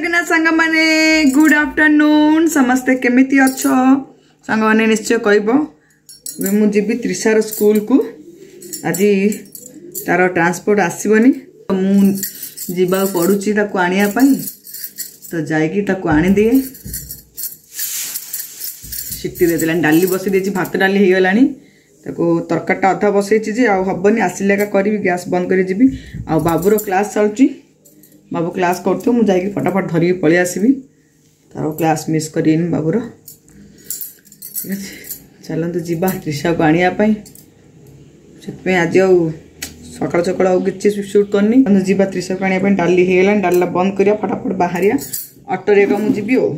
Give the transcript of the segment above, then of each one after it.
ଜଗନ୍ନାଥ ସାଙ୍ଗମାନେ good afternoon ସମସ୍ତେ କେମିତି ଅଛ ସାଙ୍ଗମାନେ ନିଶ୍ଚୟ କହିବ ମୁଁ ଯିବି ତ୍ରିଷାର ସ୍କୁଲକୁ ଆଜି ତାର ଟ୍ରାନ୍ସପୋର୍ଟ ଆସିବନି ମୁଁ ଯିବାକୁ ପଡ଼ୁଛି ତାକୁ ଆଣିବା ପାଇଁ ତ ଯାଇକି ତାକୁ ଆଣିଦିଏ ସିଟି ଦେଇଦେଲାଣି ଡାଲି ବସେଇ ଦେଇଛି ଭାତ ଡାଲି ହେଇଗଲାଣି ତାକୁ ତରକାରୀଟା ଅଧା ବସେଇଛି ଯେ ଆଉ ହେବନି ଆସିଲେ ଏକା କରିବି ଗ୍ୟାସ୍ ବନ୍ଦ କରି ଯିବି ଆଉ ବାବୁର କ୍ଲାସ୍ ଚାଲୁଛି ବାବୁ କ୍ଲାସ୍ କରୁଥିବ ମୁଁ ଯାଇକି ଫଟାଫଟ ଧରିକି ପଳେଇ ଆସିବି ତାର କ୍ଲାସ୍ ମିସ୍ କରିନି ବାବୁର ଠିକ୍ ଅଛି ଚାଲନ୍ତୁ ଯିବା ତ୍ରିଶାକୁ ଆଣିବା ପାଇଁ ସେଥିପାଇଁ ଆଜି ଆଉ ସକାଳ ସକାଳ ଆଉ କିଛି ସୁଟ୍ କରିନି ଯିବା ତ୍ରିଶାକୁ ଆଣିବା ପାଇଁ ଡାଲି ହେଇଗଲାଣି ଡାଲିଟା ବନ୍ଦ କରିବା ଫଟାଫଟ ବାହାରିବା ଅଟୋରେ ଏକ ମୁଁ ଯିବି ଆଉ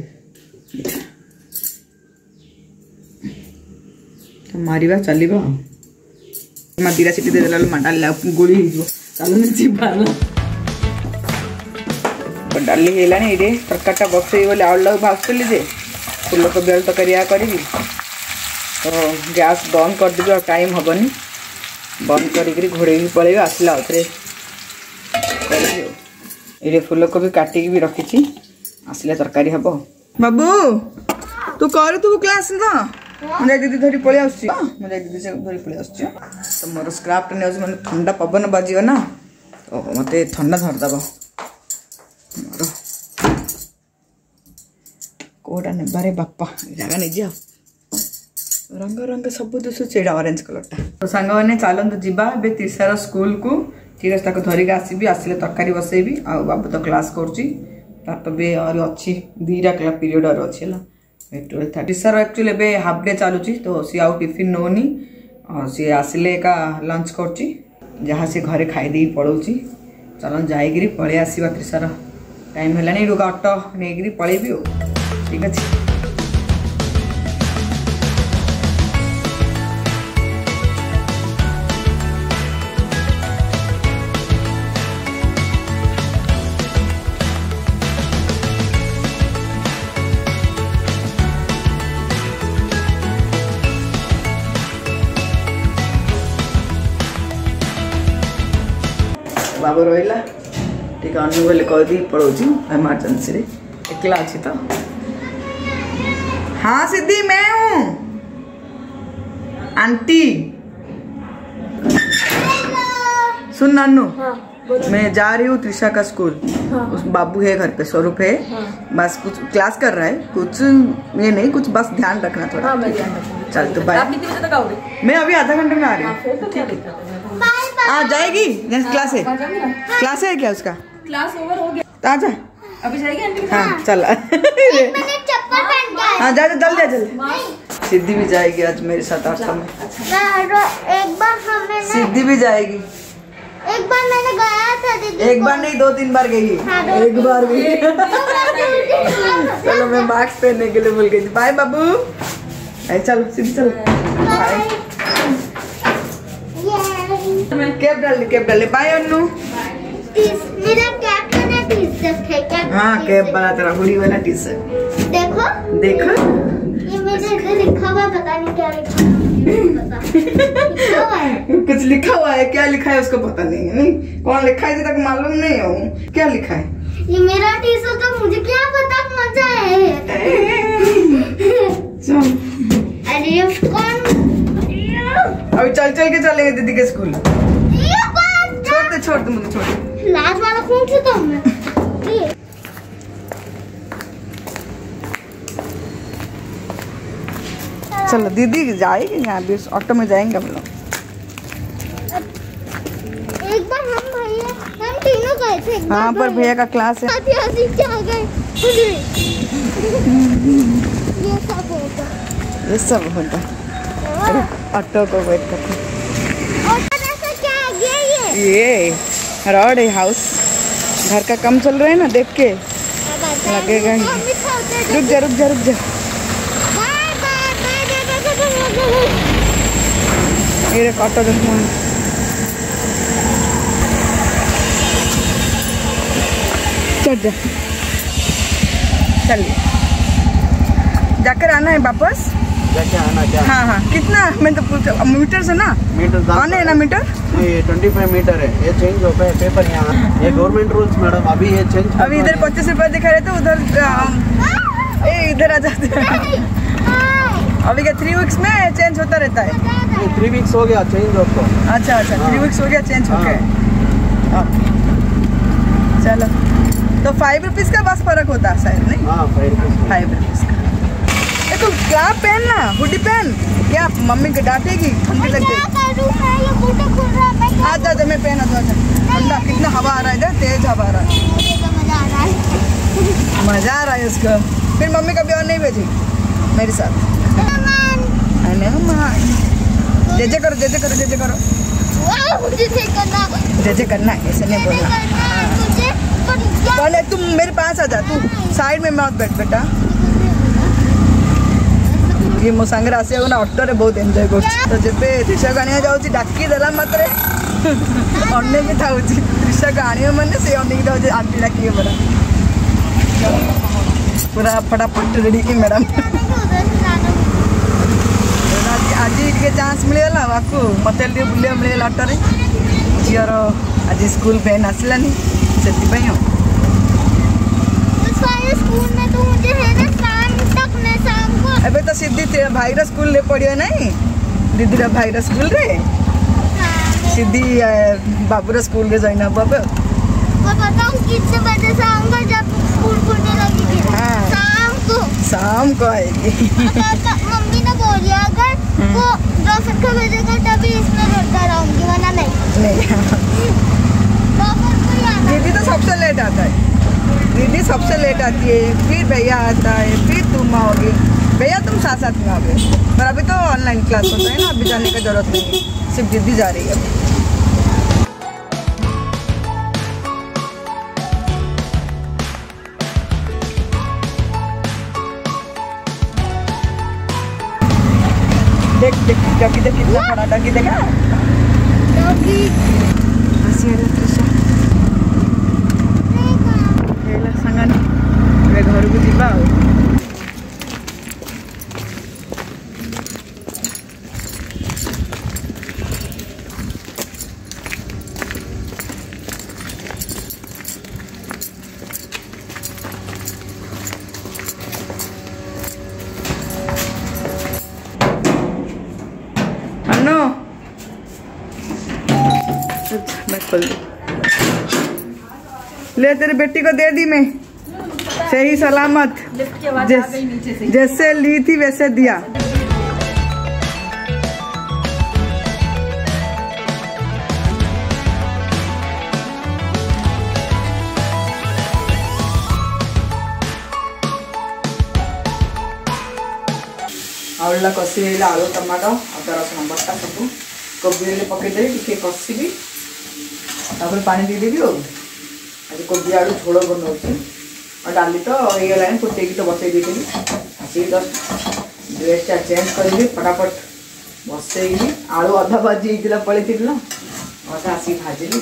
ମାରିବା ଚାଲିବା ଆଉ ମା ଦିରା ସିଟି ଦେଇଦେଲା ବେଳକୁ ମା ଡାଲିଲା ଗୁଳି ହେଇଯିବ ଚାଲନ୍ତୁ ଯିବା कालानी ये तरकार बस आउल भाजपा जे फुलकोबी आलू तरकिया करी तो गैस बंद करदेवि टाइम हेनी बंद कर घोड़े पल आसला आउ थे ये फुलकोबी काटिक भी रखी आसले तरकारी हम बाबू तू कर क्लास तो मुझे दीदी धरी पलि आस दीदी से धरी पलि आस मोर स्क्राफ्ट नहीं थंडा पवन बाजना ना तो मत थंडा धरदेब कौटने बारे बाप जगह निज रंग रंग सब दिशुच अरेज कलरटा तो सांग मैंने चलत जाए त्रिषार स्कूल को क्षीरस ताक धरिका आस आसे तरकारी बसेबी आबू तो क्लास कर तो भी पीरियड आर अच्छे ट्वेल्व थर्ट त्रिषार एवं हाफ डे चलुची तो सी आउ टीफिन नौनी सी आसिले एक लंच कर घर खाई पढ़ाऊँ चल जा पलि आसवा त्रिषार ଟାଇମ୍ ହେଲାଣି ଏଠୁ ଅଟୋ ନେଇକିରି ପଳେଇବି ଆଉ ଠିକ୍ ଅଛି ବାବୁ ରହିଲା तो। हाँ, सिद्धि मैं आंटी सुन नन्नू हाँ, मैं जा रही त्रिशा का स्कूल हाँ। उस बाबू है घर पे स्वरूप है बस कुछ क्लास कर रहा है कुछ ये नहीं कुछ बस ध्यान रखना थोड़ा मैं चल तो बाय मैं अभी आधा घंटे में आ रही हूँ हाँ तो जाएगी नेक्स्ट क्लास है क्लास है क्या उसका क्लास ओवर हो गया तो आजा अभी जाएगी आंटी हाँ चल मैंने चप्पल पहन हाँ जा जा जल्दी जल्दी सिद्धि भी जाएगी आज मेरे साथ आठवा में अच्छा। हाँ, एक बार हमें सिद्धि भी जाएगी एक बार मैंने गया था दीदी एक बार नहीं दो तीन बार गई हाँ, एक बार भी चलो मैं मास्क पहनने के लिए भूल गई थी बाय बाबू चलो सीधी चलो बाय कैब डाल कैब डाल बाय अन्नू हाँ कैप वाला तेरा हुडी वाला टी शर्ट देखो देखो कुछ लिखा हुआ है क्या लिखा है उसको पता नहीं है नहीं कौन लिखा है तक मालूम नहीं हो क्या लिखा है ये मेरा टी शर्ट तो मुझे क्या पता मजा है अरे कौन अभी चल चल के चलेंगे दीदी के स्कूल छोड़ दूं मुझे छोड़ लाज वाला कौन से तो मैं चलो दीदी जाएगी यहाँ भी ऑटो में जाएंगे हम लोग एक बार हम भैया हम तीनों गए थे हाँ पर भैया का क्लास है क्या गए ये सब होता ये सब होता हाँ। ऑटो को वेट करते हैं ये रॉड है हाउस घर का कम चल रहा है ना देख के लगेगा ही रुक जा रुक जा रुक जा मेरे ये दस देखो चल जा चलिए जाकर आना है वापस हाँ, हाँ। कितना मैं तो पूछ मीटर से ना मीटर आने है ना मीटर ट्वेंटी फाइव मीटर है ये चेंज होता है पेपर यहाँ ये गवर्नमेंट रूल्स मैडम अभी ये चेंज अभी इधर पच्चीस रुपये दिखा रहे थे उधर इधर आ जाते हैं अभी क्या थ्री वीक्स में चेंज होता रहता है थ्री वीक्स हो गया चेंज होता अच्छा अच्छा थ्री वीक्स हाँ। हो गया चेंज हो गया चलो तो फाइव रुपीज़ का बस फर्क होता है शायद नहीं फाइव रुपीज़ का तू क्या पहनना हुडी पहन क्या मम्मी को डांटेगी ठंडी लग गई मैं पहना था ठंडा कितना हवा आ रहा है इधर तेज हवा आ रहा है तो मजा आ रहा है उसको फिर मम्मी कभी और नहीं भेजी मेरे साथ जजे करो जजे करो जजे करो जजे करना ऐसे नहीं बोलना हाँ। पहले तुम मेरे पास आ जा तू हाँ। साइड में मत बैठ बेटा कि मो सा आसा अटो बहुत एंजय कर तो जेबे त्रिषा को आने जाऊँ डाकदेला मात्र अनेक था त्रिषा को आने मैंने से अनेक था आगे डाक पूरा पूरा फटाफट रेडी मैडम आज चान्स मिलगला बाकू मत बुला मिल गला अटोरे झीर आज स्कूल फैन आसलानी से स्कूल में तो मुझे है ଏବେ तो ସିଦ୍ଧି ଭାଇର ସ୍କୁଲରେ ପଢ଼ିବ ନାହିଁ ଦିଦିର स्कूल ସ୍କୁଲରେ सिद्धि बाबू स्कूल के जॉइन अब कितने बजे शाम को जब स्कूल खुलने लगेगी हाँ। शाम को शाम को आएगी मम्मी ने अगर वो दस इसमें रोता रहूंगी वरना नहीं नहीं दीदी तो सबसे लेट आता है दीदी सबसे लेट आती है फिर भैया आता है फिर तुम आओगे भैया तुम साथ साथ में आओगे पर अभी तो ऑनलाइन क्लास होता है ना अभी जाने की जरूरत नहीं है सिर्फ दीदी जा रही है अभी देख देख डॉगी देख कितना बड़ा डॉगी देखा डॉगी हंसी आ रही त्रिशा संगन घर को जीवा ले तेरी बेटी को दे दी मैं सही सलामत जैसे ली थी वैसे दिया आलू टमाटो अदा रसुण बटा सब कबीर पकईदेवि टे कसबी तापी दीदेवी और କୋବି ଆଳୁ ଝୋଳ ବନାଉଛି ଆଉ ଡାଲି ତ ହେଇଗଲାଣି ଫୁଟେଇକି ତ ବସେଇ ଦେଇଥିଲି ଆସିକି ଜଷ୍ଟ ଡ୍ରେସ୍ଟା ଚେଞ୍ଜ କରିଲି ଫଟାଫଟ ବସେଇଲି ଆଳୁ ଅଧା ଭାଜି ହେଇଥିଲା ପଳେଇଥିଲା ଅଧା ଆସିକି ଭାଜିଲି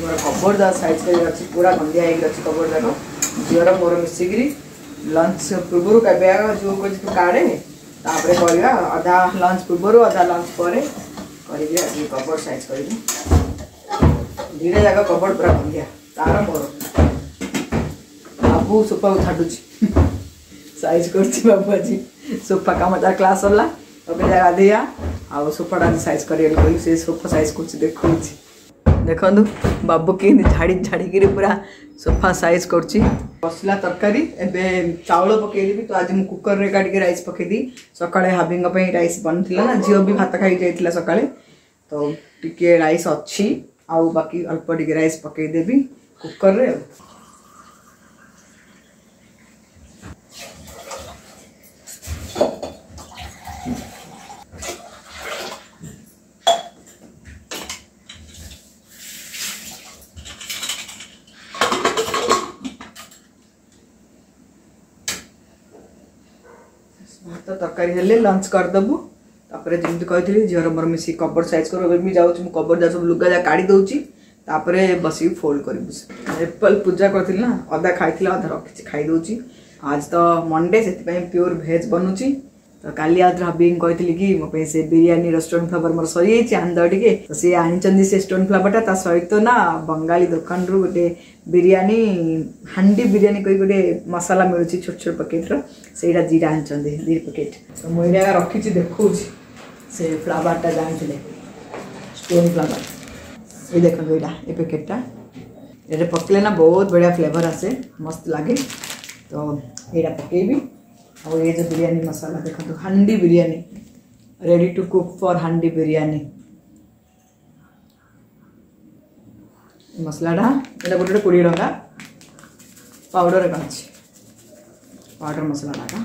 ମୋର କବର ଯାକ ସାଇଜ୍ କରିକି ଅଛି ପୁରା ଗନ୍ଧିଆ ହେଇକି ଅଛି କବର ଯାକ ଝିଅର ମୋର ମିଶିକିରି ଲଞ୍ଚ ପୂର୍ବରୁ କେବେ ଯେଉଁ କହୁଛି ତୁ କାଢ଼େ ତାପରେ କରିବା ଅଧା ଲଞ୍ଚ ପୂର୍ବରୁ ଅଧା ଲଞ୍ଚ ପରେ କରିବି ଆଜି କଭର ସାଇଜ୍ କରିବି दुटा जगह कबड़ पूरा भांगिया तार पर बाबू सैज कर कम तार क्लास सरला जगह दिया आ सोफाटा सैज कर सोफा सैज कर देखु बाबू के झाड़ी झाड़ी करी पूरा सोफा सैज कर बसला तरकारी चाउल पकईदेवी तो आज मुझे कुकर में काटिक रईस पकईदी सका हाबी रईस बन थी झील भी भात खाई जा सका तो टे रईस अच्छी आउ बाकी अल्प टे रईस पकईदेवि कुकर्रे तो तरकारी लंच करदेबू তपरे जोंति कहथिली जों रमरम सि कवर साइज करबे जाउछु कवर जा सब लुगा जा काढि दउचि तापर बसि फोल्ड करिबु एप्पल पूजा करथिना आधा खाइथिना आधा रखि खाइ दउचि आज त মন্ডে সেতি পাই পিউর ভেজ বনুচি তো কালিয়া ধরবিং কইथिली की মপে সে বিরিয়ানি রেস্টুরেন্ট খবর মোর সরি আই চান ডিকে সে আঞ্জানদি সে স্টন ফলাটা তা স্বইতো না বঙ্গালী দোকানৰ গটে বিরিয়ানি হাঁнди বিরিয়ানি কই গটে মশলা মৰুচি ছটছট পকেটৰ সেইটা জিৰা আঞ্জানদি নি পকেট তো মই ইডা ৰখিছি দেখোছি से फ्लावर टा जानते स्टोन फ्लावर ये देखो यहाँ ये पैकेटा ये पकड़े ना बहुत बढ़िया फ्लेवर आसे मस्त लगे तो यहाँ पकेबी और ये जो बिरयानी मसाला देखो तो handi biryani ready to cook for handi biryani मसलाटा यहाँ गोटे कोड़े टाँग पाउडर का अच्छे पाउडर मसलाटा का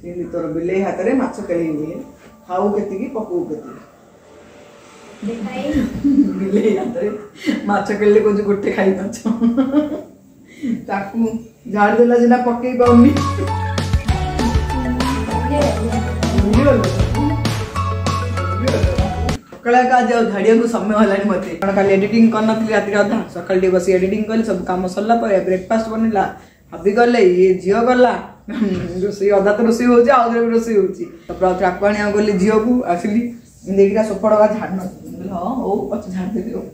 ସେମିତି ତୋର ବିଲେଇ ହାତରେ ମାଛ କେଳେଇ ନିଏ ଖାଉ କେତିକି ପକଉ କେତିକି ବିଲେଇ ହାତରେ ମାଛ କେଳିଲେ କହୁଛୁ ଗୋଟେ ଖାଇ ମାଛ ତାକୁ ଝାଡ଼ିଦେଲା ସିନା ପକେଇ ପାରୁନି ସକାଳେ ଏକା ଆଜି ଆଉ ଧାଡ଼ିବାକୁ ସମୟ ହେଲାଣି ମୋତେ କାରଣ କାଲି ଏଡିଟିଂ କରିନଥିଲି ରାତିରେ ଅଧା ସକାଳେ ଟିକେ ବସି ଏଡିଟିଂ କଲି ସବୁ କାମ ସରିଲା ପରେ ବ୍ରେକଫାଷ୍ଟ ବନେଇଲା ଭାବି ଗଲେ ଇଏ ଝିଅ ଗଲା ରୋଷେଇ ଅଧା ତ ରୋଷେଇ ହେଉଛି ଆଉ ଥରେ ବି ରୋଷେଇ ହେଉଛି ତାପରେ ଆଉ ଥରେ ଆକୁ ଆଣି ଆଉ ଗଲି ଝିଅକୁ ଆସିଲି ଦେଇକିନା ସୋଫଟକା ଝାଡ଼ି ନଥିଲି ମୁଁ କହିଲି ହଁ ହଉ ଅଛି ଝାଡ଼ିଦେବି ଆଉ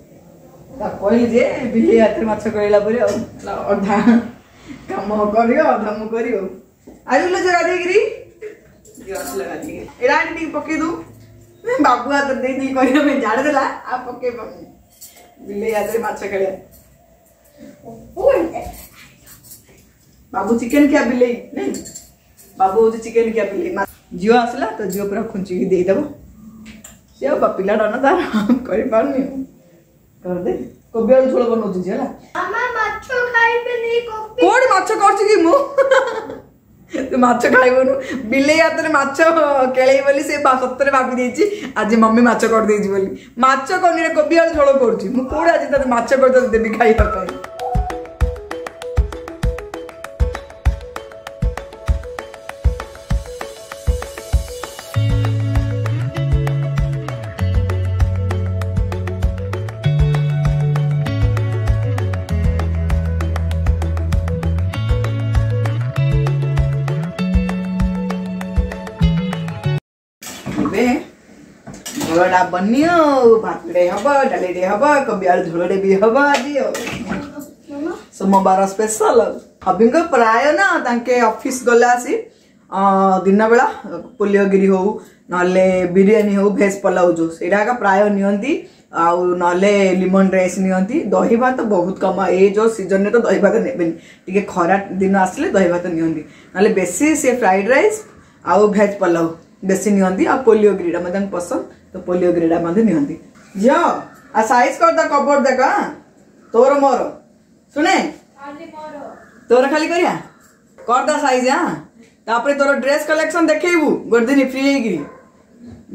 ତାକୁ କହିଲି ଯେ ବିଲେଇ ହାତରେ ମାଛ କହିଲା ପରେ ଆଉ ଅଧା କାମ କରିବ ଅଧା ମୁଁ କରିବ ଆଜି ଲୋ ଜାଗା ଦେଇକିରି ଏଇଟା ଆଣି ଟିକେ ପକେଇ ଦଉ ବାବୁ ହାତ ଦେଇଦେଇ କରିବା ପାଇଁ ଝାଡ଼ିଦେଲା ଆଉ ପକେଇ ପାରୁନି ବିଲେଇ ହାତରେ ମାଛ ଖେଳିବା ବାବୁ ଚିକେନ ଖିଆ ବିଲେଇ ନାଇଁ ବାବୁ ହଉଛି ଚିକେନ ଖିଆ ବିଲେଇ ଝିଅ ଆସିଲା ତ ଝିଅ ପୁରା ଖୁଞ୍ଚିକି ଦେଇଦେବ ସିଏ ଆଉ ପିଲା ଡନ ତାର କରିପାରୁନି କରିଦେ କୋବି ଆଳୁ ଝୋଳ ବନଉଛି ଝିଅ ହେଲା କୋଉଠି ମାଛ କରୁଛି କି ମୁଁ ତୁ ମାଛ ଖାଇବୁନୁ ବିଲେଇ ହାତରେ ମାଛ କେଳେଇ ବୋଲି ସେ ସତରେ ଭାବି ଦେଇଛି ଆଜି ମମି ମାଛ କରିଦେଇଛି ବୋଲି ମାଛ କରୁନି କୋବି ଆଳୁ ଝୋଳ କରୁଛି ମୁଁ କୋଉଠି ଆଜି ତତେ ମାଛ କରିଦେବି ଦେବି ଖାଇବା ପାଇଁ લા બન્યો ભાતડે હબ ડાલેડે હબ કબ્યાળ ધૂળડે હબ આજી સોમવાર સ્પેશલ હବିંગ પ્રાય ના તાંકે ઓફિસ ગલા આસી ଦିନ ବେଳା ପୋଲିଓଗିରି ହଉ ନହେଲେ ବିରିୟାନୀ ହଉ ଭେଜ୍ ପଲାଉ ଯେଉଁ ସେଇଟା ଏକା ପ୍ରାୟ ନିଅନ୍ତି ଆଉ ନହେଲେ ଲିମନ୍ ରାଇସ୍ ନିଅନ୍ତି ଦହି ଭାତ ବହୁତ କମ ଏ ଯେଉଁ ସିଜନ୍ରେ ତ ଦହି ଭାତ ନେବେନି ଟିକେ ଖରା ଦିନ ଆସିଲେ ଦହି ଭାତ ନିଅନ୍ତି ନହେଲେ ବେଶୀ ସେ ଫ୍ରାଇଡ଼୍ ରାଇସ୍ ଆଉ ଭେଜ୍ ପଲାଉ ବେଶୀ ନିଅନ୍ତି ଆଉ ପୋଲିଓଗିରିଟା ମୋତେ ତାଙ୍କୁ ପସନ୍ଦ तो पोलियो ग्रेडा नि सैज करदे कबोर्ड देख हाँ? तोर मोर शुणे तोर खाली करिया करदा सैज हाँ तोर ड्रेस कलेक्शन देखेबू गोटे दिन फ्री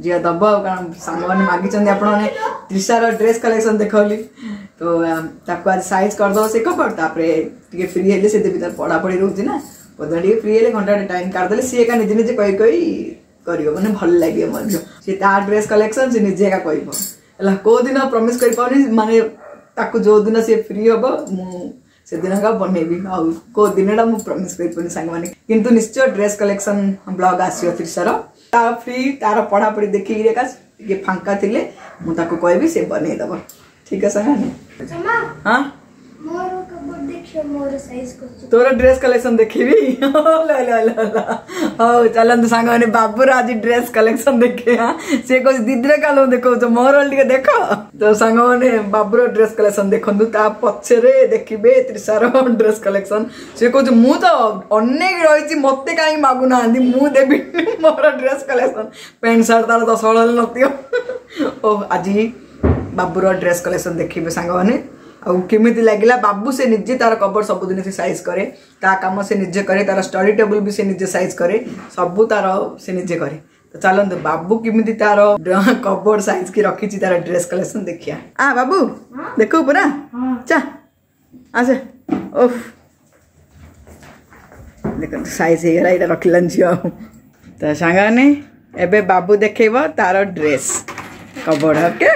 जी दब कारण सागिंट आप त्रिषार ड्रेस कलेक्शन देखली तो आज सैज करदे से कबर तापर टे फ्री हेल्ले पढ़ापढ़ी रोचे ना बोधा फ्री हेल्ले घंटा टाइम काटदे सी एक निजे निजे कही कही कर भल लगे मन सी ड्रेस कलेक्शन सी निजे का कह कौदिन प्रमिज कर मानते जो दिन सी फ्री हम मुदिन का बनैबी आ दिन कर निश्चय ड्रेस कलेक्शन ब्लग आसो त्रिशार फ्री तार पढ़ापढ़ी देखिए फांका थी मुझे कहबी सी बनईदब ठीक है सर हाँ तोर ड्रेस कलेक्शन देखी चलतु मैंने बाबूर आज ड्रेस कलेक्शन देखा सी कह दीदी कल देखो मोर टे देख तो सांग मैंने बाबूर ड्रेस कलेक्शन देखु पचर देखिए त्रिशार ड्रेस कलेक्शन सी कह तो अनेक रही मत कहीं मगु ना मुझे मोर ड्रेस कलेक्शन पैंट सार्ट तार दस हल नो आज बाबूर ड्रेस कलेक्शन देखिए सांग मैंने केमी लगला बाबू से निजे तार कबर सबुदिन से सैज कै काम से निजे कै तार स्टडी टेबुल भी सी निजे सैज कै सब तार से निजे कै तो चलत बाबू किमी तार कबर सैज की रखी तार ड्रेस कलेक्शन देखिए आ बाबू देख पूरा चा आसे ओफ देख सैज हो गाला यहाँ रख लिया सांग बाबू देखेब तार ड्रेस कबर ओके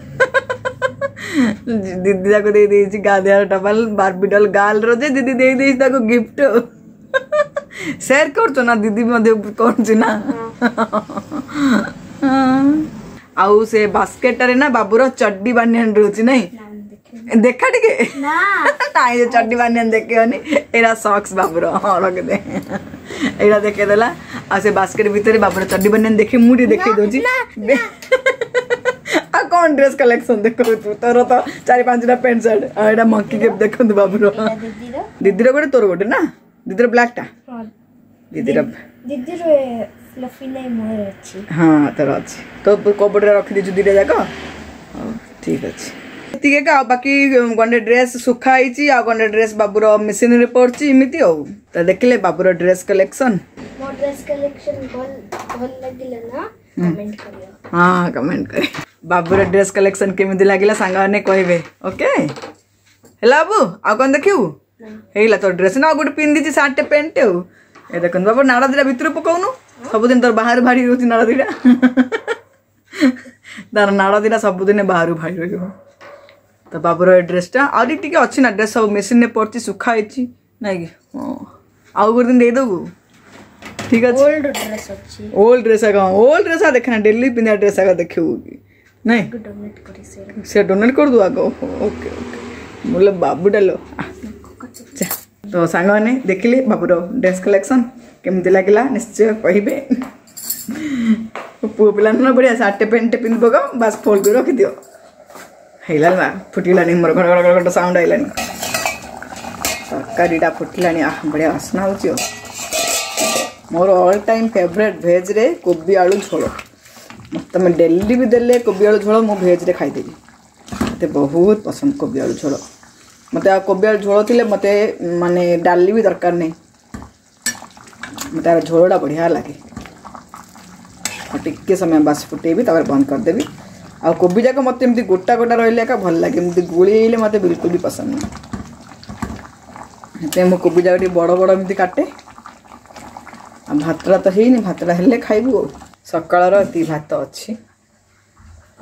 ଦିଦି ତାକୁ ଦେଇଦେଇଛି ଗାଧୁଆର ଟପାଲ ବାର୍ବିଡଲ ଗାର୍ଲର ଯେ ଦିଦି ଦେଇଦେଇଛି ତାକୁ ଗିଫ୍ଟ ସେୟାର କରୁଛୁ ନା ଦିଦି ମଧ୍ୟ କରୁଛି ନା ଆଉ ସେ ବାସ୍କେଟଟାରେ ନା ବାବୁର ଚଡ୍ଡି ବାନିଆନ ରହୁଛି ନାଇଁ ଦେଖା ଟିକେ ନାଇଁ ଯେ ଚଡ୍ଡି ବାନିଆନ ଦେଖିବନି ଏଇଟା ସକ୍ସ ବାବୁର ହଁ ରଖିଦେ ଏଇଟା ଦେଖେଇଦେଲା ଆଉ ସେ ବାସ୍କେଟ ଭିତରେ ବାବୁର ଚଡ୍ଡି ବାନିଆନ ଦେଖି ମୁଁ ଟିକେ ଦେଖେଇ ଦଉଛି କ'ଣ ଡ୍ରେସ୍ କଲେକ୍ସନ୍ ଦେଖଉଛୁ ତୋର ତ ଚାରି ପାଞ୍ଚଟା ପ୍ୟାଣ୍ଟ ସାର୍ଟ ଆଉ ଏଇଟା ମଙ୍କି କେପ୍ ଦେଖନ୍ତୁ ବାବୁର ଦିଦିର ଗୋଟେ ତୋର ଗୋଟେ ନା ଦିଦିର ବ୍ଲାକ୍ଟା ଦିଦିର ହଁ ତୋର ଅଛି ତୋ କବଡ଼ରେ ରଖିଦେଇଛୁ ଦୁଇଟା ଯାକ ହଉ ଠିକ୍ ଅଛି ଏତିକି ଏକା ଆଉ ବାକି ଗଣ୍ଡେ ଡ୍ରେସ୍ ଶୁଖା ହେଇଛି ଆଉ ଗଣ୍ଡେ ଡ୍ରେସ୍ ବାବୁର ମେସିନ୍ରେ ପଡ଼ୁଛି ଏମିତି ଆଉ ତ ଦେଖିଲେ ବାବୁର ଡ୍ରେସ୍ କଲେକ୍ସନ୍ ମୋ ଡ୍ରେସ୍ କଲେକ୍ସନ୍ ଭଲ ଲାଗିଲା ନା ಹಾಂ ಕಮೆಂಟ್ ಕರಿ ಬಾಬುರ ಡ್ರೆಸ್ ಕಲೆಕ್ಷನ್ ಕೆಮಿದಿಲ್ಲ ಸಾಂಗ ಕಹೇ ಓಕೆ ହେଲା ବାବୁ ଆଉ କ'ଣ ଦେଖିବୁ ହେଇଗଲା ତୋ ଡ୍ରେସ୍ ନା ଆଉ ଗୋଟେ ପିନ୍ଧିଛି ସାର୍ଟଟେ ପ୍ୟାଣ୍ଟ ଆଉ ଏ ଦେଖନ୍ତୁ ବାବୁ ନାଡ଼ ଦୁଇଟା ଭିତରୁ ପକାଉନୁ ସବୁଦିନ ତୋର ବାହାରୁ ଭାଡ଼ି ରହୁଛି ନାଡ଼ ଦୁଇଟା ତାର ନାଡ଼ ଦୁଇଟା ସବୁଦିନ ବାହାରୁ ଭାଡ଼ି ରହିବ ତ ବାବୁର ଏ ଡ୍ରେସ୍ଟା ଆହୁରି ଟିକେ ଅଛି ନା ଡ୍ରେସ୍ ସବୁ ମେସିନ୍ରେ ପଡ଼ିଛି ଶୁଖା ହେଇଛି ନାଇଁ କି ହଁ ଆଉ ଗୋଟେ ଦିନ ଦେଇଦେବୁ ঠিক আছে ওল্ড ড্রেস আছে ওল্ড ড্রেস আ ওল্ড ড্রেস আ দেখনা ডেলি পিনা ড্রেস আ দেখিবি ନାଇଁ ସେ ଡୋନେଟ୍ କରିଦେଉ ଆଗ ଓକେ ଓକେ ବୋଲେ ବାବୁଟା ଲୋ ତ ସାଙ୍ଗମାନେ ଦେଖିଲେ ବାବୁର ଡ୍ରେସ୍ କଲେକ୍ସନ୍ କେମିତି ଲାଗିଲା ନିଶ୍ଚୟ କହିବେ ପୁଅ ପିଲା ନ ବଢ଼ିଆ ସାର୍ଟଟେ ପ୍ୟାଣ୍ଟଟେ ପିନ୍ଧି ପକ ବାସ୍ ଫୋଲ୍ଡ କରି ରଖିଦିଅ ହେଇଲା ନା ଫୁଟିଗଲାଣି ମୋର ଘଡ଼ ଘଡ଼ ଘଡ଼ ସାଉଣ୍ଡ ଆଇଲାଣି ତରକାରୀଟା ଫୁଟିଲାଣି ବଢ଼ିଆ ବାସ୍ନା ହେଉଛି ଆଉ ମୋର ଅଲ୍ ଟାଇମ୍ ଫେଭରେଟ୍ ଭେଜ୍ରେ କୋବି ଆଳୁ ଝୋଳ ତୁମେ ଡେଲି ବି ଦେଲେ କୋବି ଆଳୁ ଝୋଳ ମୁଁ ଭେଜ୍ରେ ଖାଇଦେବି ମୋତେ ବହୁତ ପସନ୍ଦ କୋବି ଆଳୁ ଝୋଳ ମୋତେ ଆଉ କୋବି ଆଳୁ ଝୋଳ ଥିଲେ ମୋତେ ମାନେ ଡାଲି ବି ଦରକାର ନାହିଁ ମୋତେ ତା'ର ଝୋଳଟା ବଢ଼ିଆ ଲାଗେ ଆଉ ଟିକିଏ ସମୟ ବାସ ଫୁଟେଇବି ତା'ପରେ ବନ୍ଦ କରିଦେବି ଆଉ କୋବି ଯାକ ମୋତେ ଏମିତି ଗୋଟା ଗୋଟା ରହିଲେ ଏକା ଭଲ ଲାଗେ ଏମିତି ଗୋଳେଇଲେ ମୋତେ ବିଲକୁଲ ବି ପସନ୍ଦ ନୁହେଁ ସେଥିପାଇଁ ମୁଁ କୋବି ଯାକ ଟିକେ ବଡ଼ ବଡ଼ ଏମିତି କାଟେ ଭାତଟା ତ ହେଇନି ଭାତଟା ହେଲେ ଖାଇବୁ ଆଉ ସକାଳର ଏତିକି ଭାତ ଅଛି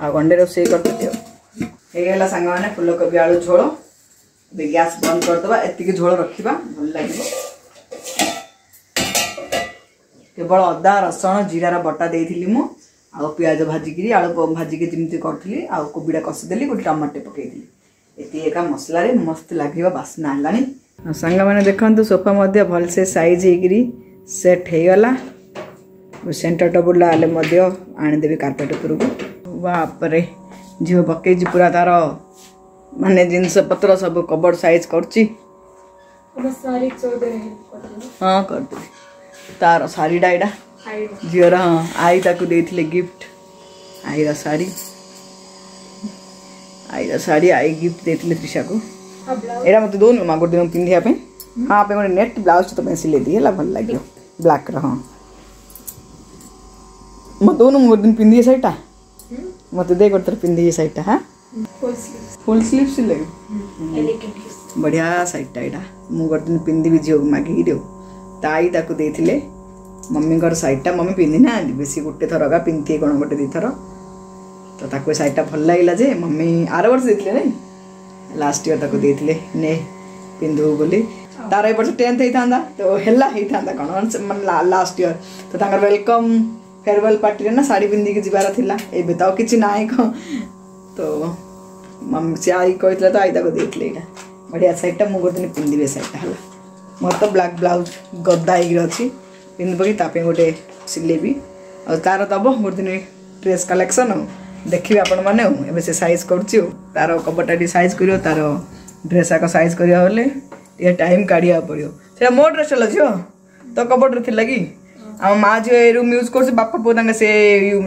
ଆଉ ଗଣ୍ଡେ ରୋଷେଇ କରିଦେବି ଆଉ ହେଇଗଲା ସାଙ୍ଗମାନେ ଫୁଲକୋବି ଆଳୁ ଝୋଳ ଏବେ ଗ୍ୟାସ୍ ବନ୍ଦ କରିଦେବା ଏତିକି ଝୋଳ ରଖିବା ଭଲ ଲାଗିବ କେବଳ ଅଦା ରସୁଣ ଜିରାର ବଟା ଦେଇଥିଲି ମୁଁ ଆଉ ପିଆଜ ଭାଜିକିରି ଆଳୁ ଭାଜିକି ଯେମିତି କରିଥିଲି ଆଉ କୋବିଟା କଷିଦେଲି ଗୋଟେ ଟମାଟୋ ପକାଇଥିଲି ଏତିକି ଏକା ମସଲାରେ ମସ୍ତ ଲାଗିବ ବାସ୍ନା ହେଲାଣି ସାଙ୍ଗମାନେ ଦେଖନ୍ତୁ ସୋଫା ମଧ୍ୟ ଭଲସେ ସାଇଜ୍ ହେଇକିରି ସେଟ୍ ହେଇଗଲା ମୁଁ ସେଣ୍ଟର ଟେବୁଲ୍ ହେଲେ ମଧ୍ୟ ଆଣିଦେବି କାର୍ପେଟ୍ ଉପରକୁ ବାପରେ ଝିଅ ପକେଇଛି ପୁରା ତା'ର ମାନେ ଜିନିଷପତ୍ର ସବୁ କବର୍ ସାଇଜ୍ କରୁଛି ହଁ କରିଦେବି ତା'ର ଶାଢ଼ୀଟା ଏଇଟା ଝିଅର ହଁ ଆଈ ତାକୁ ଦେଇଥିଲେ ଗିଫ୍ଟ ଆଈର ଶାଢ଼ୀ ଆଈର ଶାଢ଼ୀ ଆଈ ଗିଫ୍ଟ ଦେଇଥିଲେ ତ୍ରିଷାକୁ ଏଇଟା ମୋତେ ଦେଉନୁ ମାଗୁର ଦିନ ପିନ୍ଧିବା ପାଇଁ ହଁ ପାଇଁ ଗୋଟେ ନେଟ୍ ବ୍ଲାଉଜ୍ ତୋ ପାଇଁ ସିଲେଇ ଦିଏ ହେଲା ଭଲ ଲାଗିବ ब्लैक हम्म। हाँ मत हम्म। मुद्दन पिंदी सैट मत को पिंदी सैट हाँ फुल स्लीव्स फुल स्लीव्स बढ़िया सैट यहाँ मुझे पिंधि झील को मगिरी ताई ताक दे मम्मी सैटा मम्मी पिंधि ना बेस गोटे थर का पिंधे कौन गोटे दीथर तो ताको सैटा भल लगला जे मम्मी आर वर्ष देते नहीं लास्ट इयर ताक दे पिंधु बोली ତାର ଏ ବର୍ଷ ଟେନ୍ଥ ହେଇଥାନ୍ତା ତ ହେଲା ହେଇଥାନ୍ତା କ'ଣ ମାନେ ଲାଷ୍ଟ ଇୟର ତ ତାଙ୍କର ୱେଲକମ୍ ଫେୟାରୱେଲ୍ ପାର୍ଟିରେ ନା ଶାଢ଼ୀ ପିନ୍ଧିକି ଯିବାର ଥିଲା ଏବେ ତ ଆଉ କିଛି ନାହିଁ କ'ଣ ତ ସେ ଆଈ କହିଥିଲା ତ ଆଈ ତାକୁ ଦେଇଥିଲେ ଏଇଟା ବଢ଼ିଆ ଶାଢ଼ୀଟା ମୁଁ ଗୋଟେ ଦିନ ପିନ୍ଧିବି ଶାଢ଼ୀଟା ହେଲା ମୋର ତ ବ୍ଲାକ୍ ବ୍ଲାଉଜ୍ ଗଦା ହେଇକିରି ଅଛି ପିନ୍ଧି ପକେଇ ତା ପାଇଁ ଗୋଟେ ସିଲେଇବି ଆଉ ତାର ଦେବ ଗୋଟେ ଦିନ ଡ୍ରେସ୍ କଲେକ୍ସନ୍ ଆଉ ଦେଖିବେ ଆପଣମାନେ ଆଉ ଏବେ ସେ ସାଇଜ୍ କରୁଛି ଆଉ ତାର କବରଟା ଟିକେ ସାଇଜ୍ କରିବ ତାର ଡ୍ରେସ୍ ଯାକ ସାଇଜ୍ କରିବା ହେଲେ टे टाइम काढ़ा पड़ो सीटा मो ड्रेस चल झी तो कबड्रे थी कि आम माँ झी ए रूम यूज कर बापा पुता से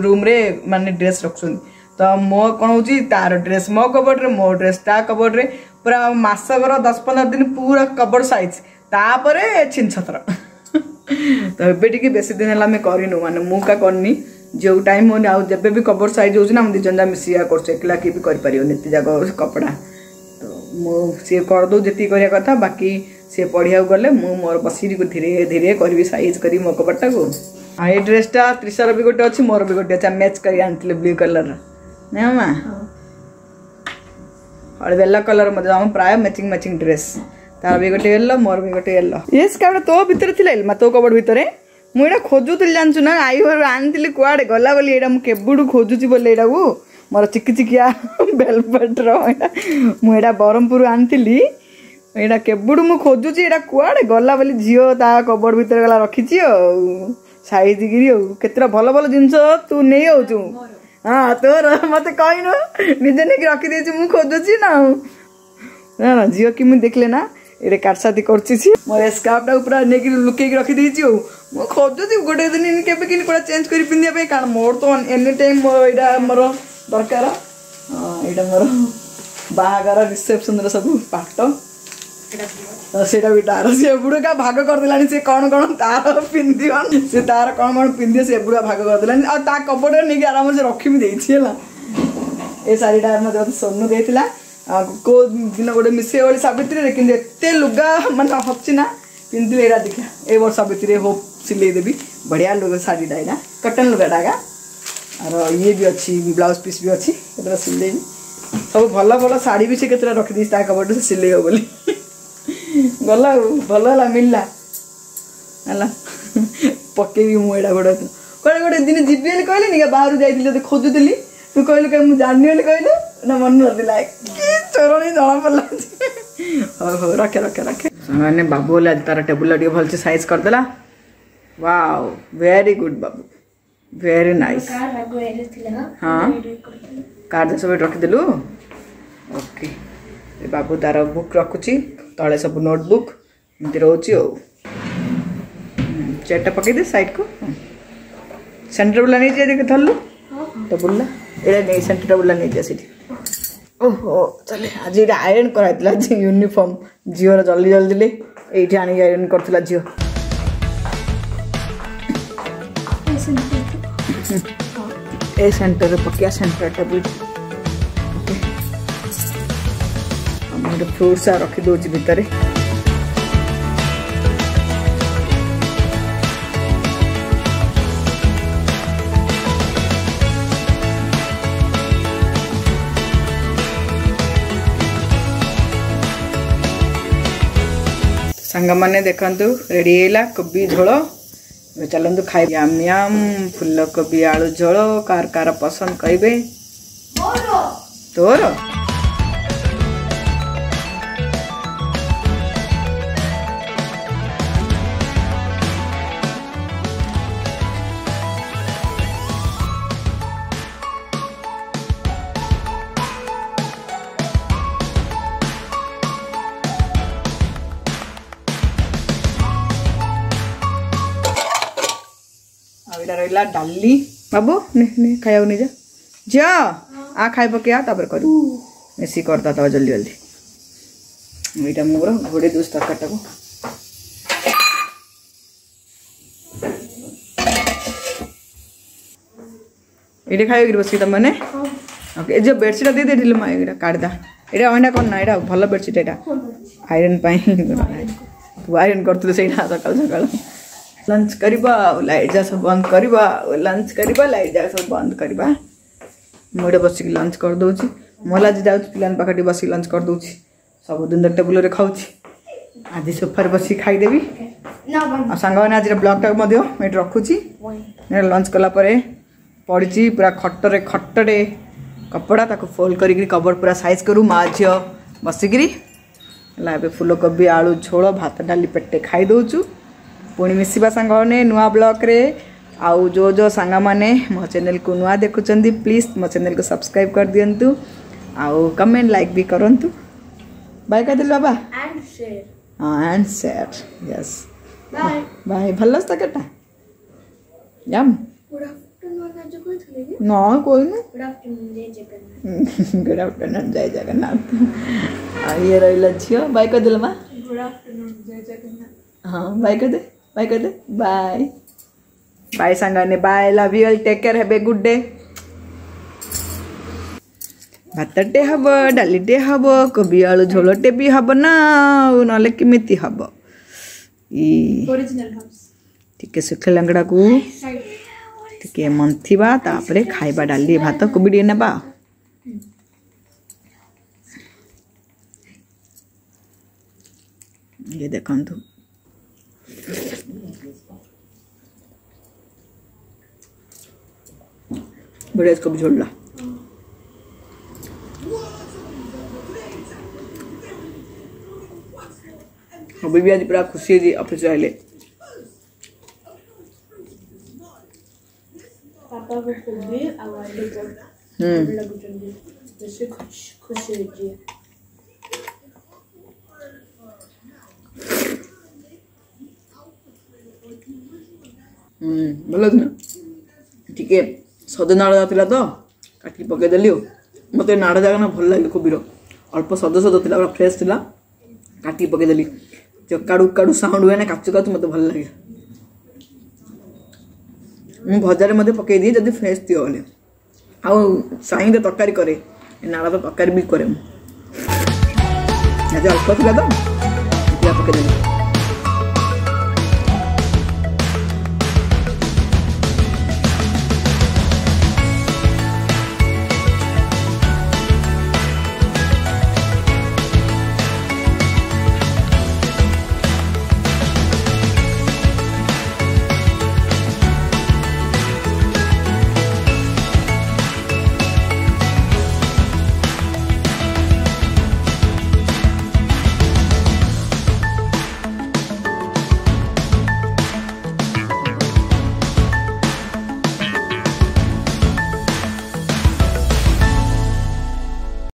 रूम्रे मैंने ड्रेस रखुच्च तो मो कौन हो तार ड्रेस मो कबड्रे मो ड्रेस ता कबड्रे पूरा मसकर दस पंद्रह दिन पूरा कबड़ सैज तापर छिछतर तो ये टी बेस दिन है करूँ मैंने मुका करनी जो टाइम होनी आब भी कबड़ सैज हो दिजा मिसा करेजाक कपड़ा सी करदे जी कथा बाकी सी पढ़ा गले मोर बस धीरे धीरे करी सैज कर मो कपड़ा को हाँ ये ड्रेसटा त्रिशार भी गोटे अच्छे मोर भी गोटे अच्छा मैच कर ब्लू कलर ना और येलो कलर मतलब प्राय मैचिंग मैचिंग ड्रेस तार भी गोटे येलो मोर भी गोटे येलो ये कपड़ा तो भितर थी तो कपड़ भितर मुझे खोजुरी जानसुना आई आनी कुआ गला केवड़ू खोजुची बोले यू ମୋର ଚିକି ଚିକିଆ ବେଲଭେଟ୍ର ଏଇଟା ମୁଁ ଏଇଟା ବ୍ରହ୍ମପୁର ଆଣିଥିଲି ଏଇଟା କେବେଠୁ ମୁଁ ଖୋଜୁଛି ଏଇଟା କୁଆଡ଼େ ଗଲା ବୋଲି ଝିଅ ତା କବଡ଼ ଭିତରେ ଗଲା ରଖିଛି ଆଉ ସାଇଜିକିରି ଆଉ କେତେଟା ଭଲ ଭଲ ଜିନିଷ ତୁ ନେଇ ଆଉଛୁ ହଁ ତୋର ମୋତେ କହିନୁ ନିଜେ ନେଇକି ରଖିଦେଇଛି ମୁଁ ଖୋଜୁଛି ନା ଆଉ ନା ଝିଅ କି ମୁଁ ଦେଖିଲେ ନା ଏଇଟା କାଟସାତି କରୁଛି ସିଏ ମୋର ଏ ସ୍କାର୍ଫଟାକୁ ପୁରା ନେଇକି ଲୁକେଇକି ରଖିଦେଇଛି ଆଉ ମୁଁ ଖୋଜୁଛି ଗୋଟେ ଦିନ କେବେ କେମିତି ପୁରା ଚେଞ୍ଜ କରି ପିନ୍ଧିବା ପାଇଁ କାରଣ ମୋର ତ ଏନି ଟାଇମ୍ ଏଇଟା ମୋର ଦରକାର ଏଇଟା ମୋର ବାହାଘର ରିସେପସନ୍ର ସବୁ ପାଟ ସେଇଟା ବି ତାର ସେ ଏବୁଡ଼କା ଭାଗ କରିଦେଲାଣି ସେ କ'ଣ କ'ଣ ତାର ପିନ୍ଧିବ ସେ ତାର କ'ଣ କ'ଣ ପିନ୍ଧିବ ସେ ଏବୁଡ଼କା ଭାଗ କରିଦେଲାଣି ଆଉ ତା କପଡ଼ରେ ନେଇକି ଆରାମସେ ରଖିବି ଦେଇଛି ହେଲା ଏ ଶାଢ଼ୀଟା ମୋତେ ମୋତେ ସୋନୁ ଦେଇଥିଲା ଆଉ କେଉଁ ଦିନ ଗୋଟେ ମିଶେଇ ବୋଲି ସାବିତ୍ରୀରେ କିନ୍ତୁ ଏତେ ଲୁଗା ମାନେ ହବଛି ନା ପିନ୍ଧିଲେ ଏଇଟା ଦେଖିବା ଏ ବର୍ଷ ସାବିତ୍ରୀରେ ହୋପ୍ ସିଲେଇ ଦେବି ବଢ଼ିଆ ଲୁଗା ଶାଢ଼ୀଟା ଏଇଟା କଟନ୍ ଲୁଗାଟା ଆଜ୍ଞା আর ইয়ে ବି ଅଛି ବ୍ଲାଉଜ୍ ପିସ୍ ବି ଅଛି କେତେଟା ସିଲେଇବି ସବୁ ଭଲ ଭଲ ଶାଢ଼ୀ ବି ସେ କେତେଟା ରଖିଦେଇଛି ତା କବାଟରୁ ସେ ସିଲେଇବ ବୋଲି ଗଲା ଆଉ ଭଲ ହେଲା ମିଳିଲା ହେଲା ପକେଇବି ମୁଁ ଏଇଟା ଗୋଟେ କୁଆଡ଼େ ଗୋଟେ ଦିନ ଯିବି ବୋଲି କହିଲେନି ବାହାରୁ ଯାଇଥିଲି ଯଦି ଖୋଜୁଥିଲି ତୁ କହିଲୁ କାହିଁ ମୁଁ ଜାଣିନି ବୋଲି କହିଲୁ ନା ମନେ ନଥିଲା କି ଚୋରଣୀ ଜଣାପଡ଼ିଲା ହଉ ହଉ ରଖେ ରଖେ ରଖେ ସେମାନେ ବାବୁ ବୋଲେ ଆଜି ତାର ଟେବୁଲଟା ଟିକେ ଭଲସେ ସାଇଜ୍ କରିଦେଲା ୱାଓ ଭେରି ଗୁଡ଼୍ ବାବୁ ವೆರಿ ನೈಸ್ ಹಾಂ କାର୍ଡ଼ ସବୁ ଏଠି ରଖିଦେଲୁ ଓକେ ଏ ବାବୁ ତା'ର ବୁକ୍ ରଖୁଛି ତଳେ ସବୁ ନୋଟବୁକ୍ ଏମିତି ରହୁଛି ଆଉ ଚେୟାର୍ଟା ପକେଇଦେ ସାଇଡ଼୍କୁ ସେଣ୍ଟର ବୁଲା ନେଇଯିବା ଦେଖି ଧରିଲୁ ତ ବୁଲିଲା ଏଇଟା ନେଇ ସେଣ୍ଟର ବୁଲା ନେଇଯିବା ସେଠି ଓହୋ ଚାଲେ ଆଜି ଏଇଟା ଆଇରନ୍ କରାହେଇଥିଲା ଆଜି ୟୁନିଫର୍ମ ଝିଅର ଜଲ୍ଦି ଜଲ୍ଦି ଏଇଠି ଆଣିକି ଆଇରନ୍ କରିଥିଲା ଝିଅ ए सेंटर पक्या सेंटर टा भी ओके हम गोटे फ्रुट्स आ रखी दौर भितर ସାଙ୍ଗମାନେ ଦେଖନ୍ତୁ ରେଡ଼ି ହେଲା କୋବି ଝୋଳ ଚାଲନ୍ତୁ ଖାଇ ୟାମ ୟାମ ଫୁଲକୋବି ଆଳୁ ଝୋଳ କାହାର କାର ପସନ୍ଦ କହିବେ ତୋର ला डाली बाबू ने खाया नहीं जा जा आ खाए पके कर मेसी करता था जल्दी जल्दी मीटा मोर घोड़े दूस तरकारी ये खाए बस कि तुमने हाँ। ओके जो बेडसीट दे दे दिल माँ का ये अंडा कौन ना ये भल बेडसीटा आईरन आईरन कर सकाल सकाल ଲଞ୍ଚ କରିବା ଆଉ ଲାଇଟ୍ ଯାହା ସବୁ ବନ୍ଦ କରିବା ଆଉ ଲଞ୍ଚ କରିବା ଲାଇଟ୍ ଯାହା ସବୁ ବନ୍ଦ କରିବା ମୁଁ ଏଇଟା ବସିକି ଲଞ୍ଚ କରିଦେଉଛି ମଲା ଆଜି ଯାଉଛି ପିଲାଙ୍କ ପାଖରେ ଟିକେ ବସିକି ଲଞ୍ଚ କରିଦେଉଛି ସବୁଦିନ ତ ଟେବୁଲରେ ଖାଉଛି ଆଜି ସୋଫାରେ ବସିକି ଖାଇଦେବି ଆଉ ସାଙ୍ଗମାନେ ଆଜିର ବ୍ଲଗ୍ଟାକୁ ମଧ୍ୟ ମୁଁ ଏଠି ରଖୁଛି ଲଞ୍ଚ କଲା ପରେ ପଡ଼ିଛି ପୁରା ଖଟରେ ଖଟରେ କପଡ଼ା ତାକୁ ଫୋଲ୍ଡ କରିକିରି କଭର ପୁରା ସାଇଜ୍ କରୁ ମା ଝିଅ ବସିକିରି ହେଲା ଏବେ ଫୁଲକୋବି ଆଳୁ ଝୋଳ ଭାତ ଡାଲି ପେଟେ ଖାଇଦେଉଛୁ ପୁଣି ମିଶିବା ସାଙ୍ଗମାନେ ନୂଆ ବ୍ଲଗ୍ରେ ଆଉ ଯେଉଁ ଯେଉଁ ସାଙ୍ଗମାନେ ମୋ ଚ୍ୟାନେଲ୍କୁ ନୂଆ ଦେଖୁଛନ୍ତି ପ୍ଲିଜ୍ ମୋ ଚ୍ୟାନେଲ୍କୁ ସବସ୍କ୍ରାଇବ୍ କରିଦିଅନ୍ତୁ ଆଉ କମେଣ୍ଟ ଲାଇକ୍ ବି କରନ୍ତୁ ବାଏ କହିଦେଲୁ ବାବା ହଁ ଆଣ୍ଡ ସେୟାର ୟେସ୍ ବାଏ ଭଲ କେଟା ଜାମ୍ ना कोई ना गुड आफ्टरनून जय जगन्नाथ ये रही झील बाय कर दिल माँ गुड आफ्टरनून जय जगन्नाथ हाँ बाय कर दे बाय कर दे bye bye सांगाने bye love you take care have a good day ଭାତଟେ ହେବ ଡାଲିଟେ ହେବ କୋବି ଆଳୁ ଝୋଳଟେ ବି ହେବ ନା ଆଉ ନହେଲେ କେମିତି ହେବ ଟିକେ ଶୁଖିଲା ଲଙ୍ଗଡ଼ାକୁ ଟିକେ ମନ୍ଥିବା ତାପରେ ଖାଇବା ଡାଲି ଭାତ କୋବି ଟିକେ ନେବା ଇଏ ଦେଖନ୍ତୁ बढ़िया इसको भी झोल ला अभी भी आज बड़ा खुशी थी अपने चाहले पापा को खुदी आवाज़ को बड़ा गुजरने जैसे खुश खुशी होती है हम्म गलत मतलब ना ठीक है ସଜ ନାଡ଼ଦା ଥିଲା ତ କାଟିକି ପକେଇଦେଲି ଆଉ ମୋତେ ନାଡ଼ଦା ନା ଭଲ ଲାଗେ କୋବିର ଅଳ୍ପ ସଜ ସଜ ଥିଲା ପୁରା ଫ୍ରେଶ୍ ଥିଲା କାଟିକି ପକେଇଦେଲି ଚକାଡ଼ୁ କାଡ଼ୁ ସାଉଣ୍ଡ ହୁଏ ନା କାଚୁ କାଚୁ ମୋତେ ଭଲ ଲାଗେ ମୁଁ ଭଜାରେ ମଧ୍ୟ ପକାଇଦିଏ ଯଦି ଫ୍ରେଶ୍ ଥିବ ବୋଲେ ଆଉ ସାଇଁରେ ତରକାରୀ କରେ ନାଳଦ ତରକାରୀ ବି କରେ ମୁଁ ଆଜି ଅଳ୍ପ ଥିଲା ତ ପକେଇଦେଲି